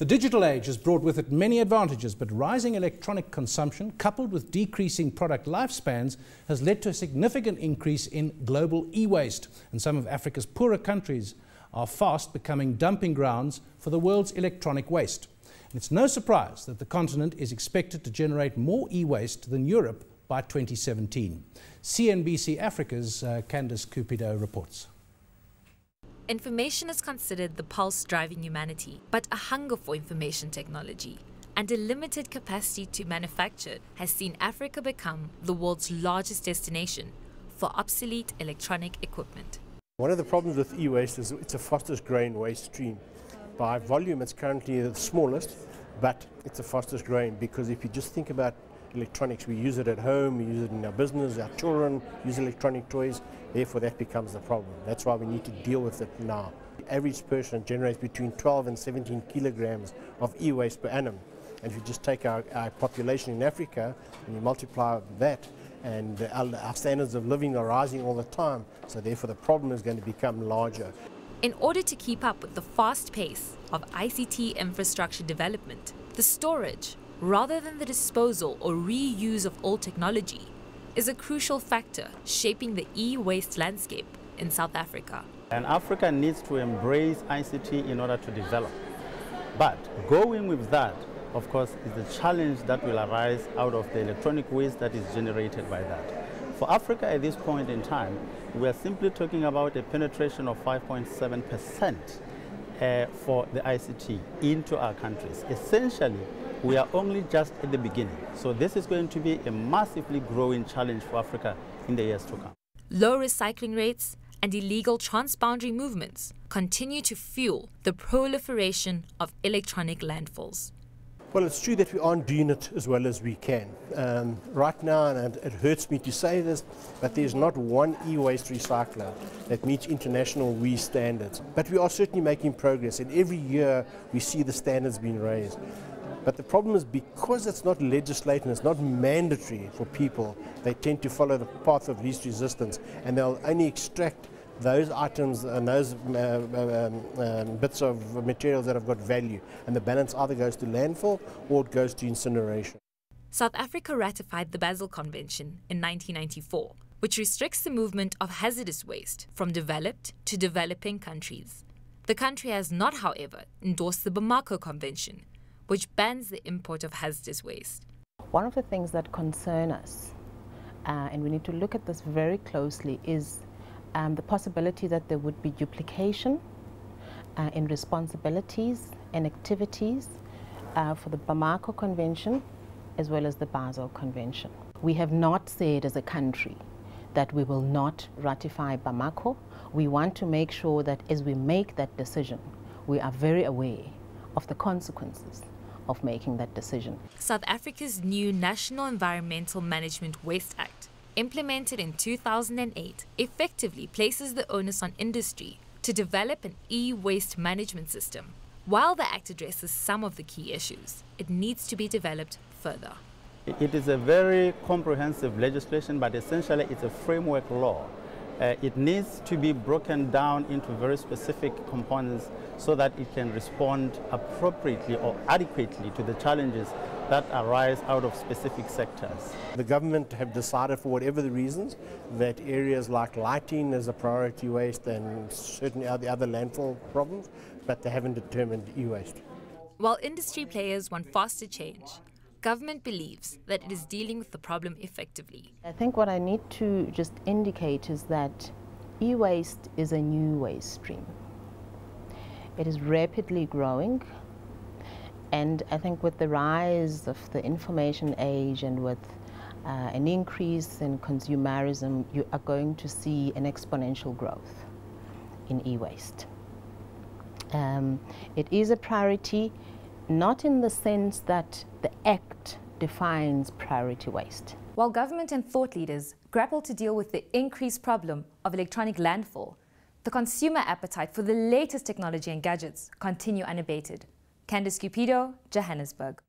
The digital age has brought with it many advantages, but rising electronic consumption, coupled with decreasing product lifespans, has led to a significant increase in global e-waste. And some of Africa's poorer countries are fast becoming dumping grounds for the world's electronic waste. And it's no surprise that the continent is expected to generate more e-waste than Europe by 2017. CNBC Africa's uh, Candice Cupido reports. Information is considered the pulse driving humanity, but a hunger for information technology and a limited capacity to manufacture has seen Africa become the world's largest destination for obsolete electronic equipment. One of the problems with e-waste is it's a fastest growing waste stream. By volume, it's currently the smallest, but it's the fastest growing because if you just think about electronics. We use it at home, we use it in our business, our children use electronic toys, therefore that becomes the problem. That's why we need to deal with it now. The average person generates between 12 and 17 kilograms of e-waste per annum. And if you just take our, our population in Africa and you multiply that, and our, our standards of living are rising all the time, so therefore the problem is going to become larger. In order to keep up with the fast pace of ICT infrastructure development, the storage, rather than the disposal or reuse of old technology, is a crucial factor shaping the e-waste landscape in South Africa. And Africa needs to embrace ICT in order to develop. But going with that, of course, is the challenge that will arise out of the electronic waste that is generated by that. For Africa at this point in time, we are simply talking about a penetration of 5.7% uh, for the ICT into our countries. Essentially, we are only just at the beginning. So this is going to be a massively growing challenge for Africa in the years to come. Low recycling rates and illegal transboundary movements continue to fuel the proliferation of electronic landfills. Well, it's true that we aren't doing it as well as we can. Um, right now, and it hurts me to say this, but there's not one e-waste recycler that meets international WEEE standards. But we are certainly making progress, and every year we see the standards being raised. But the problem is because it's not legislated and it's not mandatory for people, they tend to follow the path of least resistance and they'll only extract those items and those uh, um, um, bits of materials that have got value and the balance either goes to landfill or it goes to incineration. South Africa ratified the Basel Convention in 1994, which restricts the movement of hazardous waste from developed to developing countries. The country has not, however, endorsed the Bamako Convention, which bans the import of hazardous waste. One of the things that concern us, uh, and we need to look at this very closely, is um, the possibility that there would be duplication uh, in responsibilities and activities uh, for the Bamako Convention as well as the Basel Convention. We have not said as a country that we will not ratify Bamako. We want to make sure that as we make that decision, we are very aware of the consequences of making that decision. South Africa's new National Environmental Management Waste Act, implemented in 2008, effectively places the onus on industry to develop an e-waste management system. While the Act addresses some of the key issues, it needs to be developed further. It is a very comprehensive legislation, but essentially it's a framework law uh, it needs to be broken down into very specific components so that it can respond appropriately or adequately to the challenges that arise out of specific sectors. The government have decided for whatever the reasons that areas like lighting is a priority waste and certain other, other landfill problems, but they haven't determined e-waste. While industry players want faster change, government believes that it is dealing with the problem effectively. I think what I need to just indicate is that e-waste is a new waste stream. It is rapidly growing and I think with the rise of the information age and with uh, an increase in consumerism, you are going to see an exponential growth in e-waste. Um, it is a priority not in the sense that the Act defines priority waste. While government and thought leaders grapple to deal with the increased problem of electronic landfill, the consumer appetite for the latest technology and gadgets continue unabated. Candice Cupido, Johannesburg.